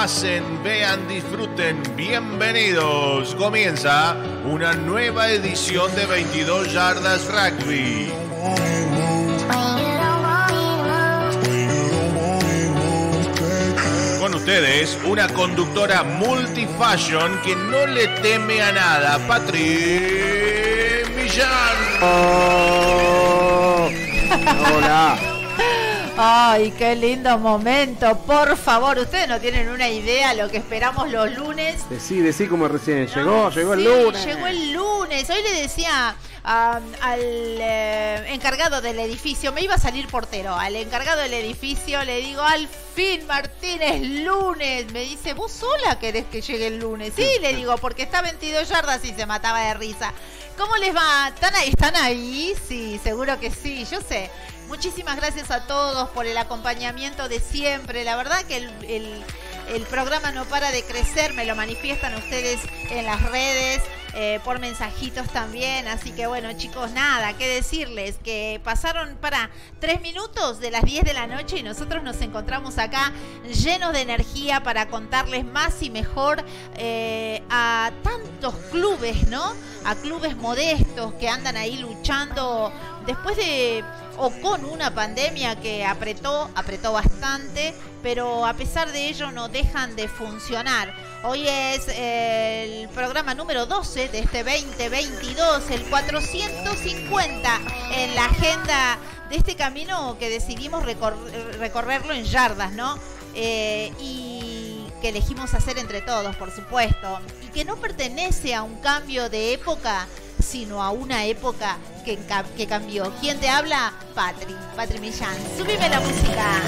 Pasen, vean, disfruten. Bienvenidos. Comienza una nueva edición de 22 Yardas Rugby. Con ustedes, una conductora multifashion que no le teme a nada, Patri Millán. Hola. Ay, qué lindo momento. Por favor, ustedes no tienen una idea lo que esperamos los lunes. Decí, decí como recién. Llegó, No, llegó el lunes. Llegó el lunes. Hoy le decía um, al eh, encargado del edificio, me iba a salir portero. Al encargado del edificio le digo, al fin, Martínez, lunes. Me dice, ¿vos sola querés que llegue el lunes? Sí, le digo, porque está a 22 yardas y se mataba de risa. ¿Cómo les va? ¿Están ahí? ¿Están ahí? Sí, seguro que sí, yo sé. Muchísimas gracias a todos por el acompañamiento de siempre. La verdad que el, programa no para de crecer, me lo manifiestan ustedes en las redes, eh, por mensajitos también. Así que bueno, chicos, nada, que decirles que pasaron para tres minutos de las 10 de la noche y nosotros nos encontramos acá llenos de energía para contarles más y mejor eh, a tantos clubes, ¿no? A clubes modestos que andan ahí luchando después de o con una pandemia que apretó, apretó bastante, pero a pesar de ello no dejan de funcionar. Hoy es eh, el programa número 12 de este 2022, el 450 en la agenda de este camino que decidimos recor- recorrerlo en yardas, ¿no? Eh, y que elegimos hacer entre todos, por supuesto, y que no pertenece a un cambio de época, sino a una época que, que cambió. ¿Quién te habla? Patri, Patri Millán. Subime la música.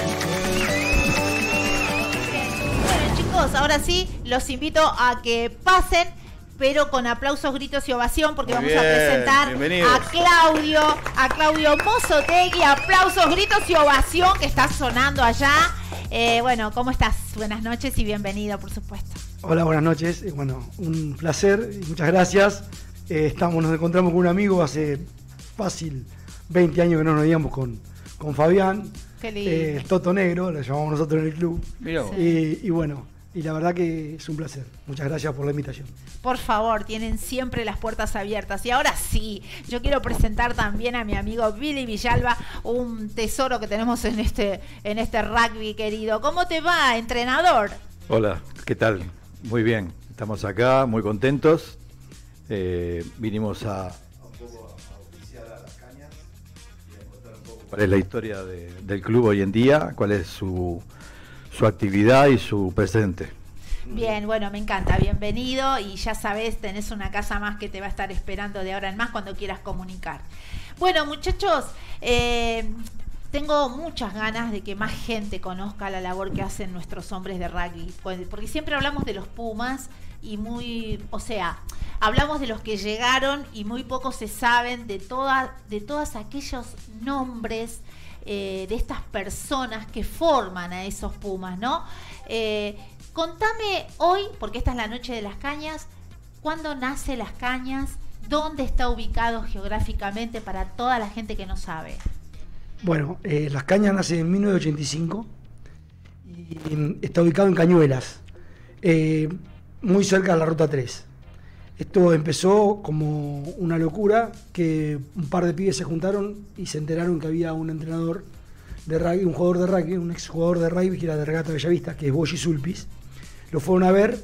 Bueno, chicos, ahora sí, los invito a que pasen, pero con aplausos, gritos y ovación, porque Muy vamos a presentar a Claudio, a Claudio Mozotegui, aplausos, gritos y ovación que está sonando allá. Eh, bueno, ¿cómo estás? Buenas noches y bienvenido, por supuesto. Hola, buenas noches. Eh, Bueno, un placer y muchas gracias. Eh, estamos, nos encontramos con un amigo hace fácil 20 años que no nos veíamos con, con Fabián, Qué lindo. eh, el Toto Negro, lo llamamos nosotros en el club. Y, y bueno, y la verdad que es un placer. Muchas gracias por la invitación. Por favor, tienen siempre las puertas abiertas. Y ahora sí, yo quiero presentar también a mi amigo Billy Villalba, un tesoro que tenemos en este, en este rugby querido. ¿Cómo te va, entrenador? Hola, ¿qué tal? Muy bien, estamos acá, muy contentos. Eh, vinimos a, un poco a oficiar a las cañas y a contar un poco cuál es la historia de- del club hoy en día, cuál es su, su actividad y su presente. Bien, bueno, me encanta, bienvenido y ya sabes, tenés una casa más que te va a estar esperando de ahora en más cuando quieras comunicar. Bueno, muchachos, eh, tengo muchas ganas de que más gente conozca la labor que hacen nuestros hombres de rugby, pues, porque siempre hablamos de los Pumas y muy, o sea, hablamos de los que llegaron y muy poco se saben de toda, de todos aquellos nombres eh, de estas personas que forman a esos Pumas, ¿no? Eh, contame hoy, porque esta es la noche de las cañas, ¿cuándo nace las cañas? ¿Dónde está ubicado geográficamente para toda la gente que no sabe? Bueno, eh, Las Cañas nace en 1985 y está ubicado en Cañuelas, muy cerca de la Ruta 3. Esto empezó como una locura que un par de pibes se juntaron y se enteraron que había un entrenador de rugby, un jugador de rugby, un exjugador de rugby que era de Regata Bellavista, que es Boyi Sulpis. Lo fueron a ver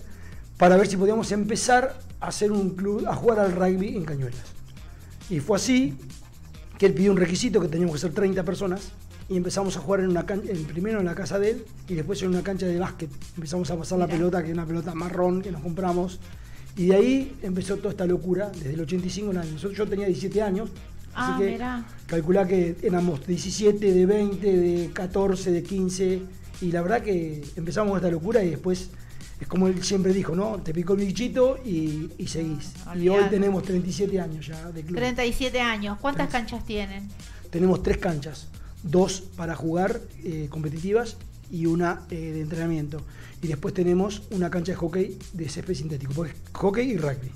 para ver si podíamos empezar a hacer un club, a jugar al rugby en Cañuelas. Y fue así que él pidió un requisito que teníamos que ser 30 personas y empezamos a jugar en una cancha, primero en la casa de él y después en una cancha de básquet. Empezamos a pasar la Mirá. pelota, que es una pelota marrón que nos compramos. Y de ahí empezó toda esta locura, desde el 85 en adelante. Nosotros- Yo tenía 17 años, Ah, así que mirá. calculá que éramos 17, de 20, de 14, de 15. Y la verdad que empezamos esta locura y después es como él siempre dijo, ¿no? Te picó el bichito y, y seguís. Y hoy tenemos 37 años ya de club. 37 años. ¿Cuántas canchas tienen? Tenemos tres canchas, dos para jugar eh, competitivas y una eh, de entrenamiento. Y después tenemos una cancha de hockey de césped sintético, porque es hockey y rugby.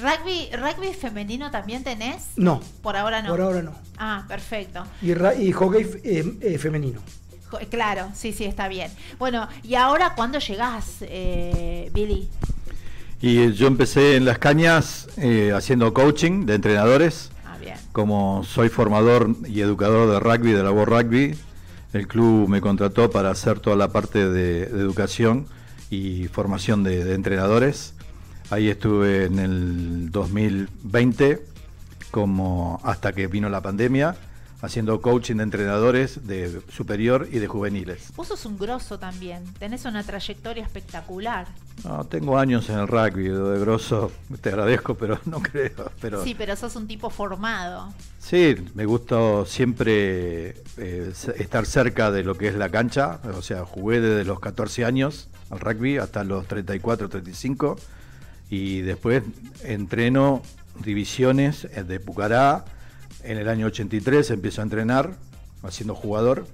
¿Rugby, rugby femenino también tenés? No, Por ahora no. por ahora no. Ah, perfecto. Y, y hockey eh, eh, femenino. Co- Claro, sí, sí, está bien. Bueno, ¿y ahora cuándo llegás, eh, Billy? Y eh, yo empecé en las cañas eh, haciendo coaching de entrenadores. Como soy formador y educador de rugby, de la World Rugby, el club me contrató para hacer toda la parte de, de educación y formación de, de entrenadores. Ahí estuve en el 2020, como hasta que vino la pandemia, haciendo coaching de entrenadores de superior y de juveniles. Vos sos un grosso también, tenés una trayectoria espectacular. No, tengo años en el rugby, de grosso, te agradezco, pero no creo. Pero Sí, pero sos un tipo formado. Sí, me gusta siempre eh, estar cerca de lo que es la cancha. O sea, jugué desde los 14 años al rugby hasta los 34, 35. Y después entreno divisiones eh, de Pucará. En el año 83 empiezo a entrenar, haciendo jugador.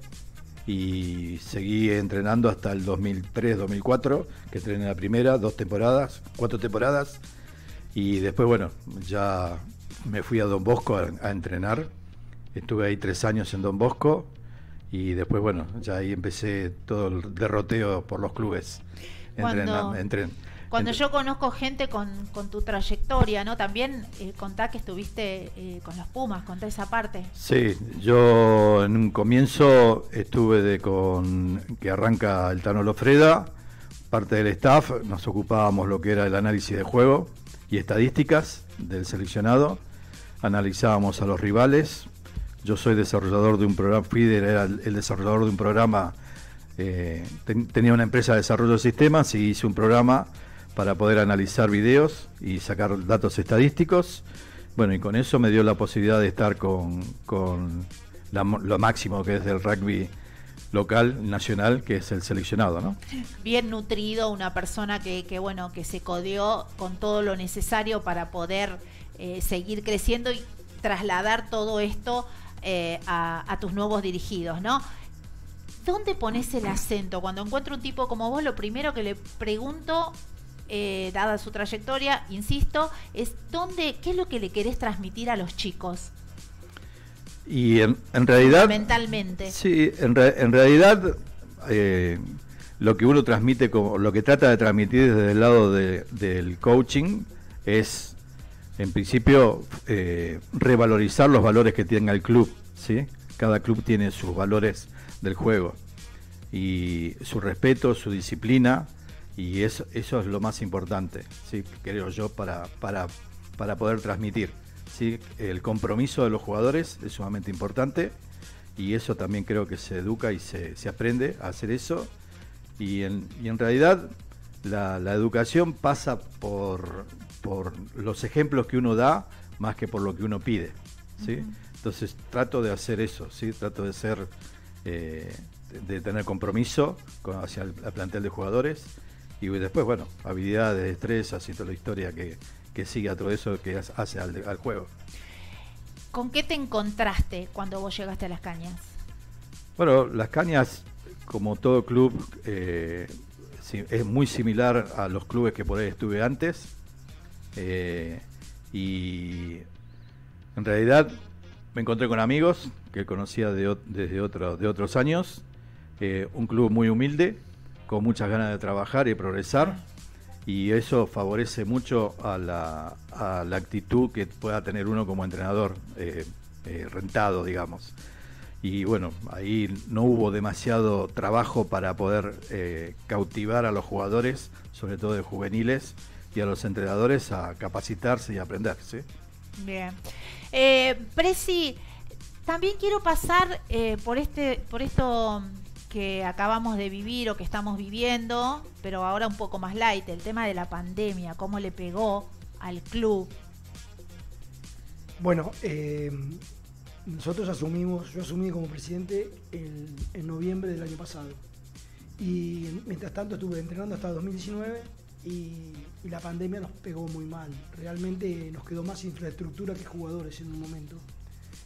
Y seguí entrenando hasta el 2003, 2004, que entrené la primera, dos temporadas, cuatro temporadas. Y después, bueno, ya me fui a Don Bosco a, a entrenar. Estuve ahí tres años en Don Bosco. Y después, bueno, ya ahí empecé todo el derroteo por los clubes. Cuando- Entrena- entren- Cuando yo conozco gente con, con tu trayectoria, ¿no? También eh, contá que estuviste eh, con los Pumas, contá esa parte. Sí, yo en un comienzo estuve de con que arranca el Tano Lofreda, parte del staff, nos ocupábamos lo que era el análisis de juego y estadísticas del seleccionado, analizábamos a los rivales. Yo soy desarrollador de un programa, fui de- era el, el desarrollador de un programa, eh, ten- tenía una empresa de desarrollo de sistemas y hice un programa para poder analizar videos y sacar datos estadísticos. Bueno, y con eso me dio la posibilidad de estar con, con la lo máximo que es del rugby local, nacional, que es el seleccionado, ¿no? Bien nutrido, una persona que, que bueno, que se codeó con todo lo necesario para poder eh, seguir creciendo y trasladar todo esto eh, a, a tus nuevos dirigidos, ¿no? ¿Dónde pones el acento? Cuando encuentro un tipo como vos, lo primero que le pregunto, eh, dada su trayectoria, insisto, es dónde, qué es lo que le querés transmitir a los chicos, Y en, en realidad... mentalmente. Sí, en, re- en realidad eh, lo que uno transmite, como, lo que trata de transmitir desde el lado de- del coaching es, en principio, eh, revalorizar los valores que tenga el club. ¿sí? Cada club tiene sus valores del juego y su respeto, su disciplina y eso, eso es lo más importante, ¿sí? creo yo, para, para, para poder transmitir. ¿sí? El compromiso de los jugadores es sumamente importante y eso también creo que se educa y se, se aprende a hacer eso. Y en, y en realidad la, la educación pasa por, por los ejemplos que uno da más que por lo que uno pide. ¿sí? Entonces trato de hacer eso, ¿sí? trato de ser, eh, de, de tener compromiso con, hacia el, el plantel de jugadores y después, bueno, habilidades, destrezas y toda la historia que, que sigue a todo eso que hace al, al juego. ¿Con qué te encontraste cuando vos llegaste a las cañas? Bueno, Las Cañas, como todo club, eh, es muy similar a los clubes que por ahí estuve antes. eh, y en realidad me encontré con amigos que conocía de, desde otro- de otros años. eh, un club muy humilde, con muchas ganas de trabajar y progresar. Y eso favorece mucho a la, a la actitud que pueda tener uno como entrenador eh, eh, rentado, digamos. Y bueno, ahí no hubo demasiado trabajo para poder eh, cautivar a los jugadores, sobre todo de juveniles, y a los entrenadores a capacitarse y aprender. ¿sí? Bien. Presi, también quiero pasar por este, por esto que acabamos de vivir o que estamos viviendo, pero ahora un poco más light, el tema de la pandemia, cómo le pegó al club. Bueno, eh, nosotros asumimos, yo asumí como presidente en noviembre del año pasado. Y mientras tanto estuve entrenando hasta 2019 y, y la pandemia nos pegó muy mal. Realmente nos quedó más infraestructura que jugadores en un momento,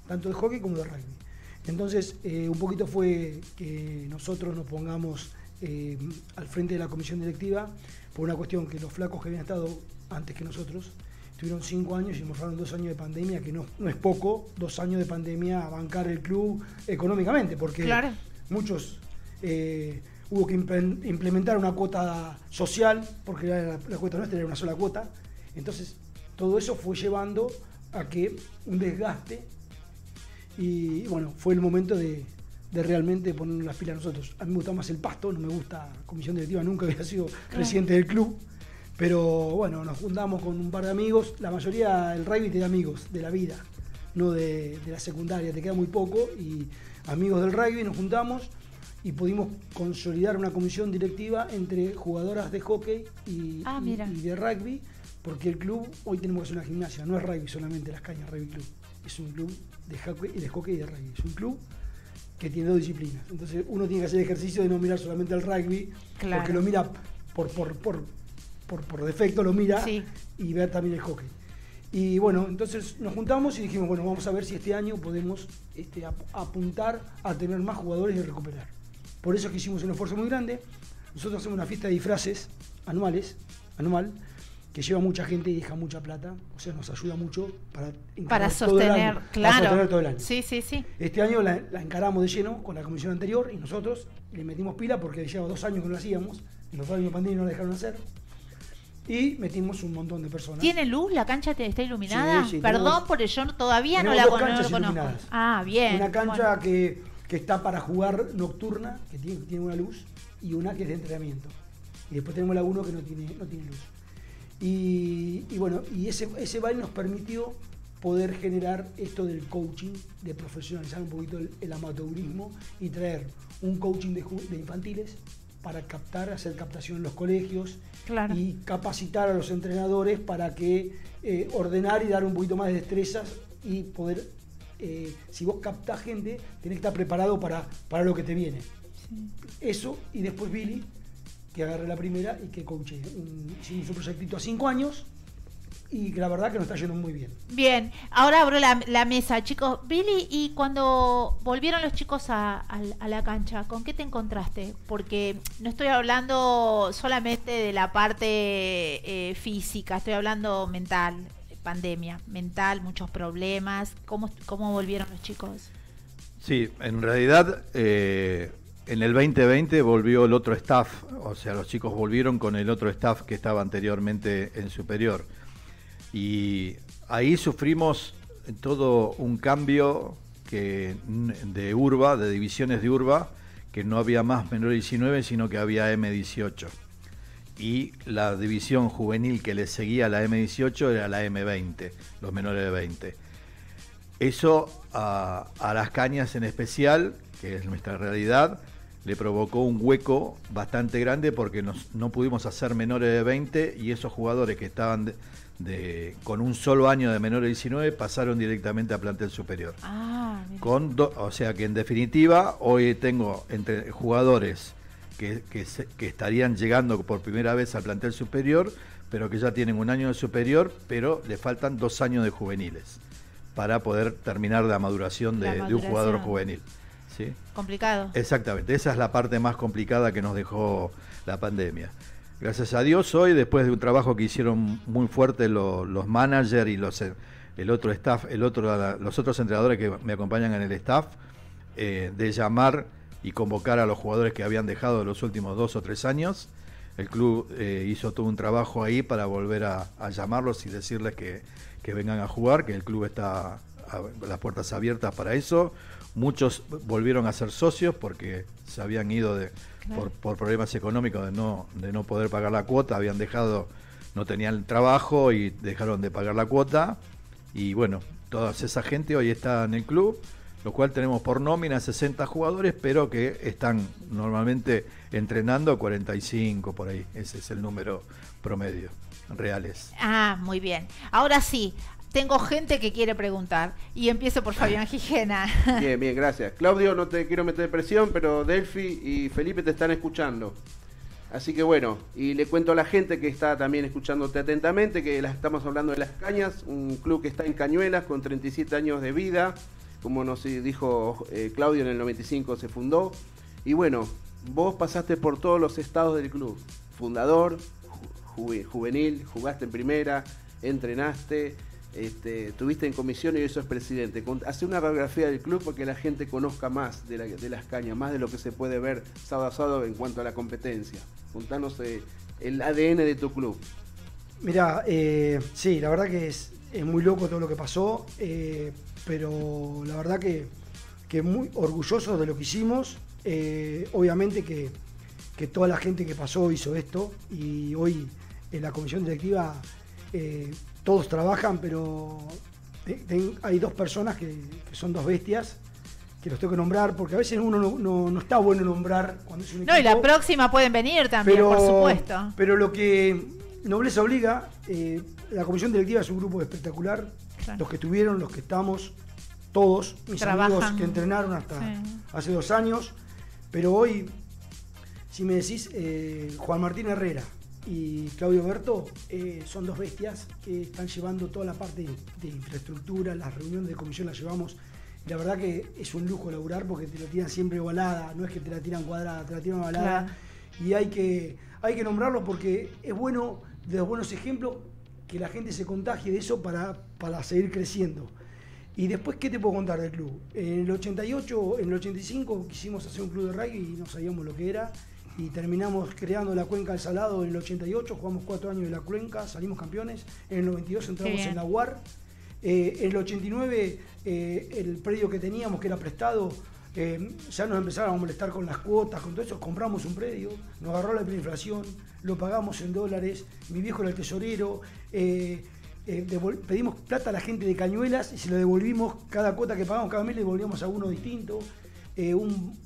tanto de hockey como de rugby. Entonces, eh, un poquito fue que nosotros nos pongamos eh, al frente de la comisión directiva por una cuestión que los flacos que habían estado antes que nosotros tuvieron cinco años y morfaron dos años de pandemia, que no, no es poco, dos años de pandemia a bancar el club económicamente, porque Claro. muchos eh, hubo que imple- implementar una cuota social, porque la, la cuota nuestra era una sola cuota. Entonces, todo eso fue llevando a que un desgaste y bueno, fue el momento de, de realmente poner las pilas nosotros. A mí me gusta más el pasto, no me gusta comisión directiva, nunca había sido presidente del club. Pero bueno, nos juntamos con un par de amigos, la mayoría el rugby te da amigos de la vida, no de, de la secundaria, te queda muy poco. Y amigos del rugby nos juntamos y pudimos consolidar una comisión directiva entre jugadoras de hockey y, Ah, y de rugby, porque el club, hoy tenemos que hacer una gimnasia, no es rugby solamente las cañas Rugby Club, es un club de hockey, de hockey y de rugby, es un club que tiene dos disciplinas. Entonces uno tiene que hacer ejercicio de no mirar solamente al rugby, Claro. porque lo mira por, por, por, por, por defecto, lo mira Sí. y ver también el hockey. Y bueno, entonces nos juntamos y dijimos, bueno, vamos a ver si este año podemos este, ap- apuntar a tener más jugadores y recuperar. Por eso es que hicimos un esfuerzo muy grande. Nosotros hacemos una fiesta de disfraces anuales, anual, que lleva mucha gente y deja mucha plata. O sea, nos ayuda mucho para, Para encarar todo el sostener, año, para claro. sostener todo el año. Sí, sí, sí. Este año la, la encaramos de lleno con la comisión anterior y nosotros le metimos pila porque lleva dos años que no lo hacíamos. Los dos años de pandemia no la dejaron hacer. Y metimos un montón de personas. ¿Tiene luz? ¿La cancha te- está iluminada? Sí, sí, Perdón tenemos- por yo todavía no la dos no lo conozco. Ah, bien. Una cancha Bueno. que, que está para jugar nocturna, que tiene, tiene una luz, y una que es de entrenamiento. Y después tenemos la 1 que no tiene, no tiene luz. Y, y bueno, y ese, ese baile nos permitió poder generar esto del coaching, de profesionalizar un poquito el, el amateurismo y traer un coaching de, de infantiles para captar, hacer captación en los colegios Claro. y capacitar a los entrenadores para que eh, ordenar y dar un poquito más de destrezas y poder, eh, si vos captás gente, tenés que estar preparado para, para lo que te viene. Eso y después Billy, que agarre la primera y que coache. Un, hicimos un proyectito a cinco años y que la verdad que nos está yendo muy bien. Bien, ahora abro la, la mesa, chicos. Billy, y cuando volvieron los chicos a, a- a la cancha, ¿con qué te encontraste? Porque no estoy hablando solamente de la parte eh, física, estoy hablando mental, pandemia, mental, muchos problemas. ¿Cómo, cómo volvieron los chicos? Sí, en realidad eh, en el 2020 volvió el otro staff, o sea, los chicos volvieron con el otro staff que estaba anteriormente en superior. Y ahí sufrimos todo un cambio de urba, de divisiones de urba, que no había más menor de 19, sino que había M18. Y la división juvenil que le seguía a la M18 era la M20, los menores de 20. Eso a las cañas en especial, que es nuestra realidad, le provocó un hueco bastante grande porque nos- no pudimos hacer menores de 20 y esos jugadores que estaban de- de- con un solo año de menores de 19 pasaron directamente a plantel superior. Ah. Con do- o sea que en definitiva hoy tengo entre jugadores que, que se- que estarían llegando por primera vez al plantel superior, pero que ya tienen un año de superior, pero le faltan dos años de juveniles para poder terminar la maduración de, La de un jugador juvenil. ¿Sí? Complicado. Exactamente, esa es la parte más complicada que nos dejó la pandemia. Gracias a Dios, hoy, después de un trabajo que hicieron muy fuerte lo- los managers y los, el otro staff, el otro, los otros entrenadores que me acompañan en el staff, eh, de llamar y convocar a los jugadores que habían dejado de los últimos dos o tres años. El club eh, hizo todo un trabajo ahí para volver a, a llamarlos y decirles que, que vengan a jugar, que el club está las puertas abiertas para eso. Muchos volvieron a ser socios porque se habían ido de, Claro. por, por problemas económicos de no, de no poder pagar la cuota, habían dejado, no tenían trabajo y dejaron de pagar la cuota. Y bueno, toda esa gente hoy está en el club, lo cual tenemos por nómina 60 jugadores, pero que están normalmente entrenando 45 por ahí. Ese es el número promedio, reales. Ah, muy bien. Ahora sí, tengo gente que quiere preguntar. Y empiezo por Fabián Gijena. Bien, bien, gracias. Claudio, no te quiero meter presión, pero Delphi y Felipe te están escuchando. Así que bueno, y le cuento a la gente que está también escuchándote atentamente que estamos hablando de Las Cañas, un club que está en Cañuelas con 37 años de vida, como nos dijo eh, Claudio en el 95 se fundó. Y bueno, vos pasaste por todos los estados del club, fundador, ju- juve- juvenil, jugaste en primera, entrenaste este, tuviste en comisión y hoy sos presidente. Hace una radiografía del club porque la gente conozca más de, las cañas, más de lo que se puede ver sábado a sábado en cuanto a la competencia. Contanos eh, el ADN de tu club. Mira, eh, sí, la verdad que es, muy loco todo lo que pasó, eh, pero la verdad que, que muy orgulloso de lo que hicimos. obviamente que, que toda la gente que pasó hizo esto y hoy en la comisión directiva todos trabajan, pero hay dos personas que, son dos bestias que los tengo que nombrar, porque a veces uno no, está bueno nombrar cuando es un equipo. No, y la próxima pueden venir también, por supuesto. Pero lo que Nobleza obliga, eh, la comisión directiva es un grupo espectacular, los que estuvieron, los que estamos, todos, mis amigos que entrenaron hasta hace dos años, pero hoy, si me decís, eh, Juan Martín Herrera, y Claudio Berto eh, son dos bestias que están llevando toda la parte de, infraestructura, las reuniones de comisión las llevamos. La verdad que es un lujo laburar porque te lo tiran siempre ovalada, no es que te la tiran cuadrada, te la tiran ovalada. Y hay que, hay que nombrarlo porque es bueno, de los buenos ejemplos, que la gente se contagie de eso para, para seguir creciendo. Y después, ¿qué te puedo contar del club? En el 88, en el 85 quisimos hacer un club de rugby y no sabíamos lo que era y terminamos creando la Cuenca del Salado en el 88, jugamos cuatro años en la Cuenca, salimos campeones, en el 92 entramos en la UAR, eh, en el 89 eh, el predio que teníamos, que era prestado, eh, ya nos empezaron a molestar con las cuotas, con todo eso, compramos un predio, nos agarró la inflación, lo pagamos en dólares, mi viejo era el tesorero, pedimos plata a la gente de Cañuelas y se lo devolvimos, cada cuota que pagamos cada mes le devolvíamos a uno distinto, un,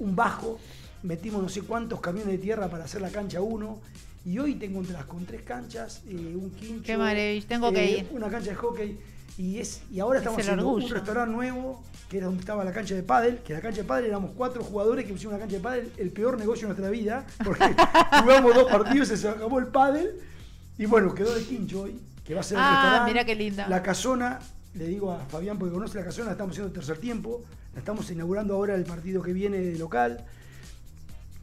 un bajo metimos no sé cuántos camiones de tierra para hacer la cancha 1 y hoy te encontrás con tres canchas, eh, un quincho, Qué maravilla, tengo que eh, ir. una cancha de hockey y es y ahora estamos haciendo un restaurante nuevo que era donde estaba la cancha de pádel, que la cancha de pádel éramos cuatro jugadores que pusimos una cancha de pádel, el peor negocio de nuestra vida, porque jugamos dos partidos y se acabó el pádel y bueno, quedó de quincho hoy, que va a ser el ah, restaurante. mira qué linda. La casona, le digo a Fabián porque conoce la casona, la estamos haciendo el tercer tiempo, la estamos inaugurando ahora el partido que viene de local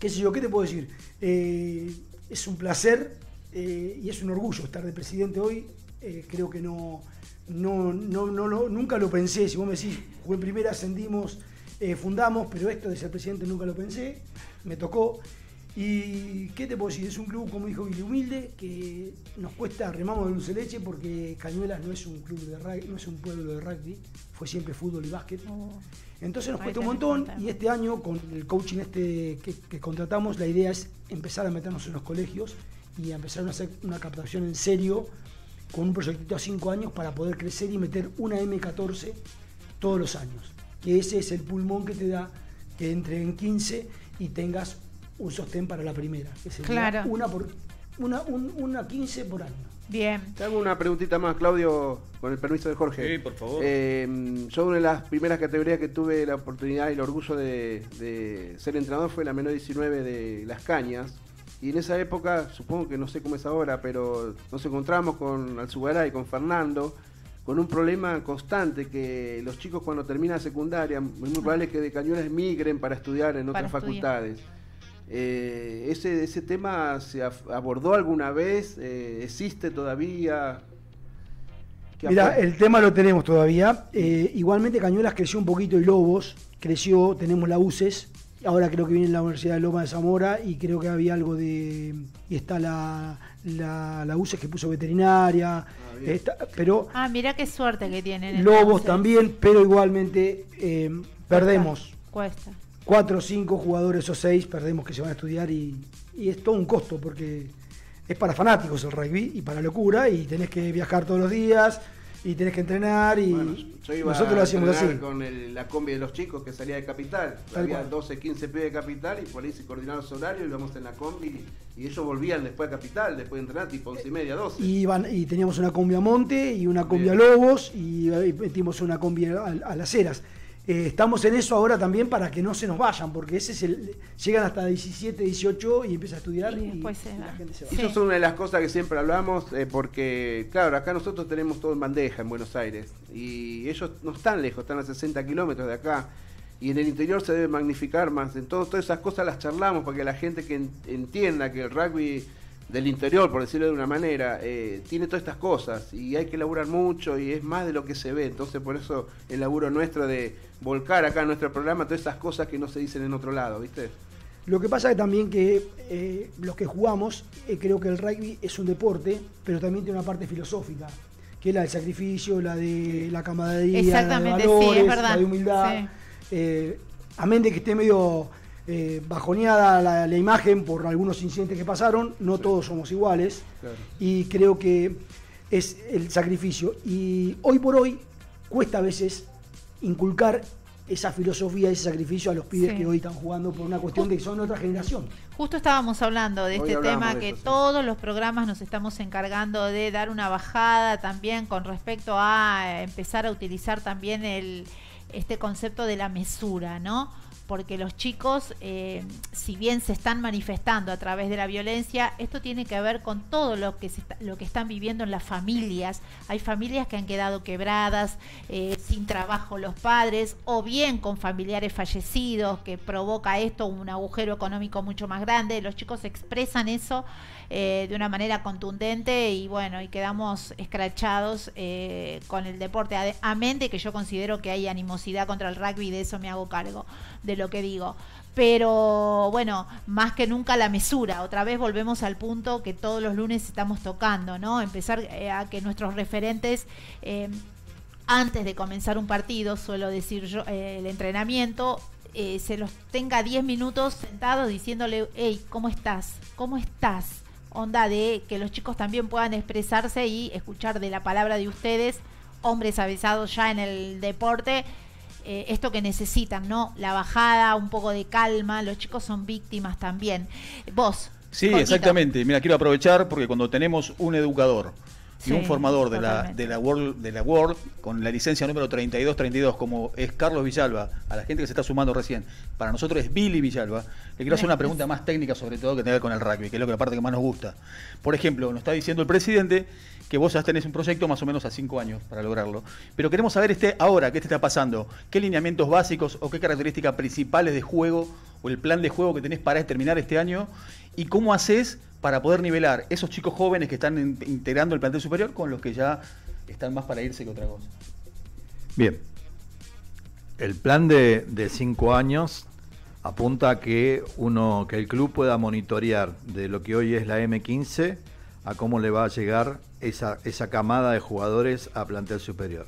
qué sé ¿qué te puedo decir? Eh, es un placer eh, y es un orgullo estar de presidente hoy. Eh, creo que no, no, no, nunca lo pensé. Si vos me decís, jugué en primera, ascendimos, fundamos, pero esto de ser presidente nunca lo pensé. Me tocó. ¿Y qué te puedo decir? Es un club, como dijo Billy, humilde, que nos cuesta, remamos de dulce leche, porque Cañuelas no es un club de rugby, no es un pueblo de rugby, fue siempre fútbol y básquet. Oh. Entonces nos cuesta un montón y este año con el coaching este que, contratamos, la idea es empezar a meternos en los colegios y empezar a hacer una captación en serio con un proyectito a cinco años para poder crecer y meter una M14 todos los años. Que ese es el pulmón que te da que entre en 15 y tengas un sostén para la primera. Que claro. una, por, una, una 15 por año. Bien. Te hago una preguntita más, Claudio, con el permiso de Jorge. Sí, por favor. Eh, yo una de las primeras categorías que tuve la oportunidad y el orgullo de, ser entrenador fue la menor 19 de Las Cañas. Y en esa época, supongo que no sé cómo es ahora, pero nos encontramos con Alzugaray, con Fernando, con un problema constante que los chicos cuando terminan secundaria, es muy probable que de Cañones migren para estudiar en otras facultades. Eh, ese, ese tema se abordó alguna vez, eh, existe todavía. Mira, el tema lo tenemos todavía. Eh, igualmente Cañuelas creció un poquito y Lobos creció, tenemos la UCES, ahora creo que viene la Universidad de Loma de Zamora y creo que había algo de... y está la, la, UCES que puso veterinaria, ah, pero... Ah, mira qué suerte que tienen. Lobos también, pero igualmente perdemos. Cuesta cuatro o cinco jugadores o seis perdemos que se van a estudiar y, es todo un costo porque es para fanáticos el rugby y para locura y tenés que viajar todos los días y tenés que entrenar y nosotros lo hacíamos así. con la combi de los chicos que salía de Capital, había 12, 15 pibes de Capital y por ahí se coordinaron los horarios, íbamos en la combi y ellos volvían después a Capital, después de entrenar tipo 11 y media, 12. Y, iban, y teníamos una combi a Monte y una combi a Lobos y, metimos una combi a las Heras eh, estamos en eso ahora también para que no se nos vayan, porque ese es el. llegan hasta 17, 18 y empieza a estudiar y, la gente se va. Eso es una de las cosas que siempre hablamos, eh, porque, claro, acá nosotros tenemos todo en bandeja en Buenos Aires y ellos no están lejos, están a 60 kilómetros de acá. Y en el interior se debe magnificar más. Entonces, todas esas cosas las charlamos para que la gente que entienda que el rugby del interior, por decirlo de una manera, eh, tiene todas estas cosas y hay que laburar mucho y es más de lo que se ve. Entonces, por eso el laburo nuestro de volcar acá en nuestro programa todas estas cosas que no se dicen en otro lado, ¿viste? Lo que pasa es también que eh, los que jugamos, eh, creo que el rugby es un deporte, pero también tiene una parte filosófica, que es la del sacrificio, la de la camaradería, la de sí, es valores, verdad. la de humildad. Sí. Eh, amén de que esté medio eh, bajoneada la, la imagen por algunos incidentes que pasaron, no todos somos iguales. Claro. Y creo que es el sacrificio. Y hoy por hoy cuesta a veces inculcar esa filosofía, ese sacrificio a los pibes Sí. que hoy están jugando por una cuestión de que son otra generación. Justo estábamos hablando de Hoy este tema de que eso, sí. todos los programas nos estamos encargando de dar una bajada también con respecto a empezar a utilizar también el este concepto de la mesura, ¿no? Porque los chicos, eh, si bien se están manifestando a través de la violencia, esto tiene que ver con todo lo que se está- lo que están viviendo en las familias. Hay familias que han quedado quebradas, eh, sin trabajo los padres, o bien con familiares fallecidos, que provoca esto un agujero económico mucho más grande. Los chicos expresan eso eh, de una manera contundente y bueno, y quedamos escrachados eh, con el deporte. Amén de que yo considero que hay animosidad contra el rugby, de eso me hago cargo, de lo que digo. Pero bueno, más que nunca la mesura. Otra vez volvemos al punto que todos los lunes estamos tocando, ¿no? Empezar eh, a que nuestros referentes eh, antes de comenzar un partido, suelo decir yo, eh, el entrenamiento, eh, se los tenga 10 minutos sentados diciéndole, hey, ¿cómo estás? ¿Cómo estás? Onda de que los chicos también puedan expresarse y escuchar de la palabra de ustedes, hombres avisados ya en el deporte, eh, esto que necesitan, ¿no? La bajada, un poco de calma, los chicos son víctimas también. Vos. Sí, Jorgito. exactamente. Mira, quiero aprovechar porque cuando tenemos un educador y Sí, un formador de la, de la World, de la World con la licencia número 3232 como es Carlos Villalba, a la gente que se está sumando recién, para nosotros es Billy Villalba, le quiero hacer una pregunta más técnica sobre todo que tenga que ver con el rugby, que es lo que la parte que más nos gusta. Por ejemplo, nos está diciendo el presidente que vos ya tenés un proyecto más o menos a cinco años para lograrlo, pero queremos saber este ahora qué te está pasando, qué lineamientos básicos o qué características principales de juego o el plan de juego que tenés para terminar este año y cómo haces para poder nivelar esos chicos jóvenes que están in- integrando el plantel superior con los que ya están más para irse que otra cosa. Bien. El plan de, de cinco años apunta a que uno, que el club pueda monitorear de lo que hoy es la M15 a cómo le va a llegar esa, esa camada de jugadores a plantel superior.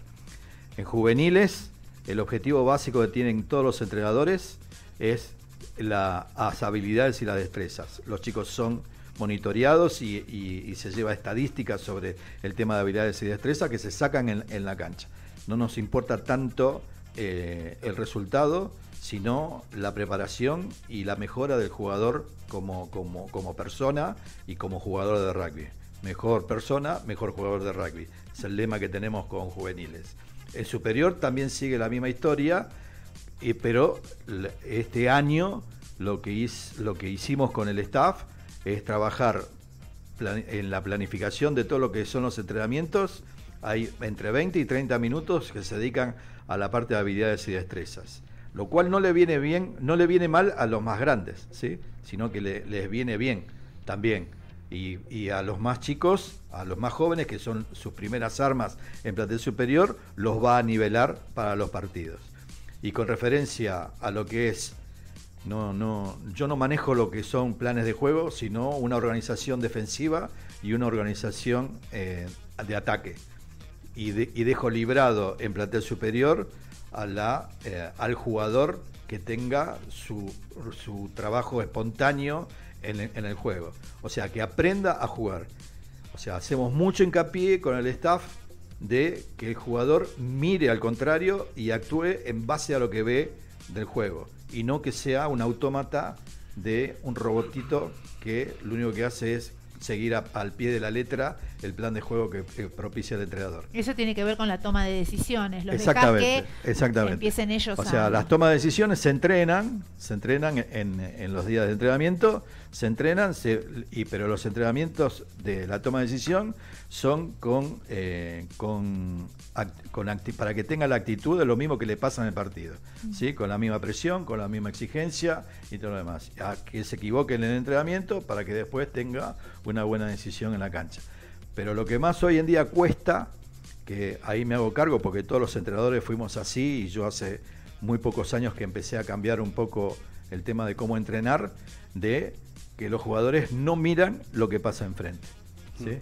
En juveniles, el objetivo básico que tienen todos los entrenadores es la- las habilidades y las destrezas. Los chicos son monitoreados y, se lleva estadísticas sobre el tema de habilidades y destrezas que se sacan en, en la cancha. No nos importa tanto eh, el resultado, sino la preparación y la mejora del jugador como, como, como persona y como jugador de rugby. Mejor persona, mejor jugador de rugby. Es el lema que tenemos con juveniles. El superior también sigue la misma historia, eh, pero este año lo que, lo que hicimos con el staff es trabajar en la planificación de todo lo que son los entrenamientos. Hay entre 20 y 30 minutos que se dedican a la parte de habilidades y destrezas. Lo cual no le viene bien, no le viene mal a los más grandes, ¿sí? sino que le- les viene bien también. Y, y a los más chicos, a los más jóvenes, que son sus primeras armas en plantel superior, los va a nivelar para los partidos. Y con referencia a lo que es no, no, yo no manejo lo que son planes de juego, sino una organización defensiva y una organización eh, de ataque. Y, de- y dejo librado en plantel superior eh, al jugador que tenga su, su trabajo espontáneo en, en el juego. O sea, que aprenda a jugar. O sea, hacemos mucho hincapié con el staff de que el jugador mire al contrario y actúe en base a lo que ve del juego y no que sea un autómata de un robotito que lo único que hace es seguir al pie de la letra el plan de juego que, que propicia el entrenador. Eso tiene que ver con la toma de decisiones. Los Exactamente, que exactamente. empiecen ellos O a... sea, las tomas de decisiones se entrenan, se entrenan en, en los días de entrenamiento, se entrenan, se- y, pero los entrenamientos de la toma de decisión son con, eh, con, act- con acti- para que tenga la actitud de lo mismo que le pasa en el partido, ¿sí? con la misma presión, con la misma exigencia y todo lo demás. A que se equivoque en el entrenamiento para que después tenga una buena decisión en la cancha. Pero lo que más hoy en día cuesta, que ahí me hago cargo porque todos los entrenadores fuimos así y yo hace muy pocos años que empecé a cambiar un poco el tema de cómo entrenar, de que los jugadores no miran lo que pasa enfrente. ¿sí?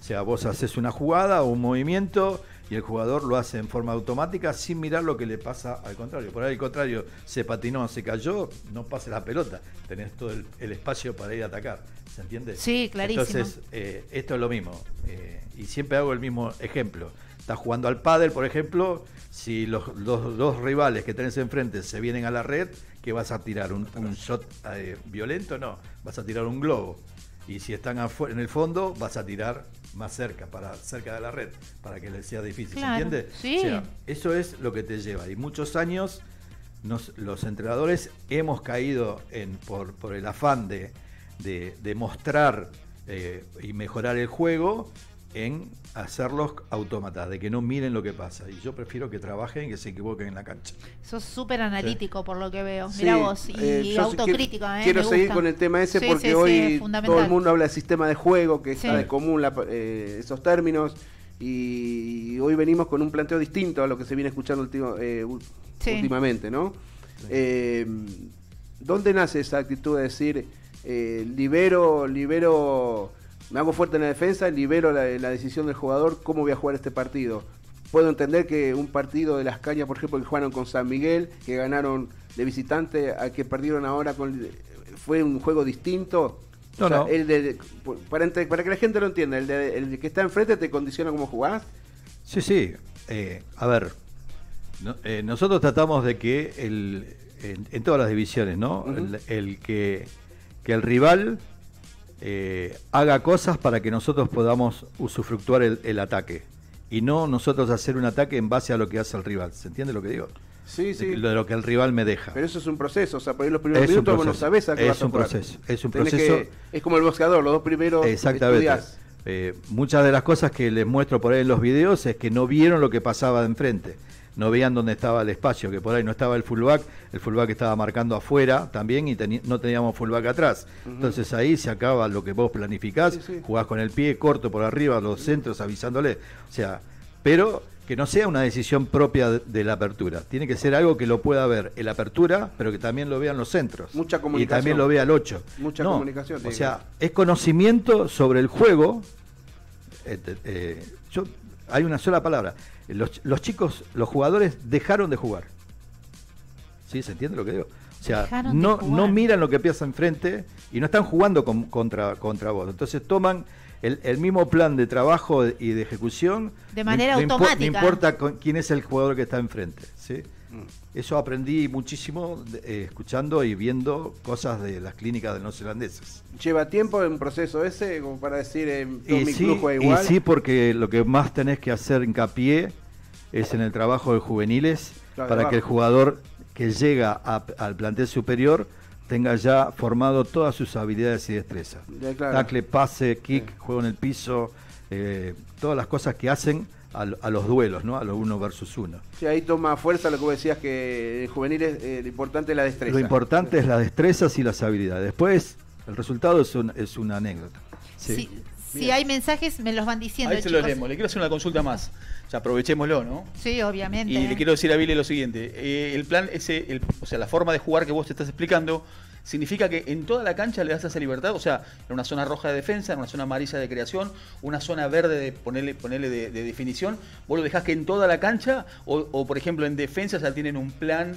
O sea, vos haces una jugada o un movimiento y el jugador lo hace en forma automática sin mirar lo que le pasa al contrario. Por ahí al contrario, se patinó, se cayó, no pase la pelota, tenés todo el, el espacio para ir a atacar. ¿Se entiende? Sí, clarísimo. Entonces, eh, esto es lo mismo. eh, y siempre hago el mismo ejemplo. Estás jugando al pádel, por ejemplo, si los, los dos rivales que tenés enfrente se vienen a la red, ¿qué vas a tirar? ¿Un, un shot eh, violento? No, vas a tirar un globo. Y si están en el fondo, vas a tirar más cerca, para cerca de la red, para que les sea difícil. Claro, ¿Se entiende? sí. O sea, eso es lo que te lleva. Y muchos años nos- los entrenadores hemos caído en, por, por el afán de, de, de mostrar eh, y mejorar el juego en hacerlos autómatas, de que no miren lo que pasa. Y yo prefiero que trabajen y que se equivoquen en la cancha. Sos súper analítico por lo que veo. Sí, Mira vos. Y eh, autocrítico, quiero, ¿eh? quiero seguir gusta. con el tema ese Sí, porque hoy todo el mundo habla de sistema de juego, que Sí. está de común la- eh, esos términos. Y hoy venimos con un planteo distinto a lo que se viene escuchando ultimo- eh, últimamente, ¿no? Eh, ¿Dónde nace esa actitud de decir, eh, libero, libero, me hago fuerte en la defensa, libero la, la decisión del jugador, cómo voy a jugar este partido? Puedo entender que un partido de las cañas, por ejemplo, que jugaron con San Miguel, que ganaron de visitante, a que perdieron ahora con fue un juego distinto. No, O sea, no. el de- para, que la gente lo entienda, el, de- el que está enfrente te condiciona cómo jugás. Sí, sí. Eh, a ver, no- eh, nosotros tratamos de que el, en, en todas las divisiones, ¿no? El, el que, que el rival eh, haga cosas para que nosotros podamos usufructuar el, el ataque y no nosotros hacer un ataque en base a lo que hace el rival. ¿Se entiende lo que digo? Sí, De, sí. que- de lo que el rival me deja. Pero eso es un proceso, o sea, por ahí los primeros Es un minutos vos no proceso, sabés a qué es vas a un jugar. proceso, es un Tenés proceso- que- es como el boxeador, los dos primeros Exactamente. estudiás. Eh, muchas de las cosas que les muestro por ahí en los videos es que no vieron lo que pasaba de enfrente. No veían dónde estaba el espacio, que por ahí no estaba el fullback, el fullback estaba marcando afuera también y no teníamos fullback atrás. Entonces ahí se acaba lo que vos planificás, Sí, sí. jugás con el pie corto por arriba, los centros avisándole. O sea, pero que no sea una decisión propia de, la apertura. Tiene que ser algo que lo pueda ver el apertura, pero que también lo vean los centros. Mucha Y comunicación. también lo vea el 8. Mucha comunicación O sea, es conocimiento sobre el juego. Eh, te- eh, yo, hay una sola palabra. Los, los chicos, los jugadores dejaron de jugar. ¿Sí? ¿Se entiende lo que digo? O sea, no, no miran lo que pasa enfrente y no están jugando con- contra, contra vos. Entonces toman el, el mismo plan de trabajo y de ejecución. De manera no, automática. No importa quién es el jugador que está enfrente. ¿sí? Mm. Eso aprendí muchísimo eh, escuchando y viendo cosas de las clínicas de neozelandeses. ¿Lleva tiempo en proceso ese, como para decir, eh, Y mi sí, club juega y igual? sí, porque lo que más tenés que hacer hincapié es en el trabajo de juveniles Claro, para que el jugador que llega a- al plantel superior tenga ya formado todas sus habilidades y destrezas. Claro. Tacle, pase, kick, juego en el piso, eh, todas las cosas que hacen a, a los duelos, ¿no? A los uno versus uno. Sí, ahí toma fuerza lo que vos decías que en juveniles eh, lo importante es la destreza. Lo importante es las destrezas y las habilidades. Después, el resultado es, un- es una anécdota. Sí. Si, si hay mensajes, me los van diciendo. Ahí se los leemos. Le quiero hacer una consulta más. Ya aprovechémoslo, ¿no? Sí, obviamente. Y le quiero decir a Billy lo siguiente, eh, el plan ese, el- o sea, la forma de jugar que vos te estás explicando, significa que en toda la cancha le das esa libertad, o sea, en una zona roja de defensa, en una zona amarilla de creación, una zona verde de ponerle, ponerle de, de definición, vos lo dejás que en toda la cancha, o, o, por ejemplo en defensa ya tienen un plan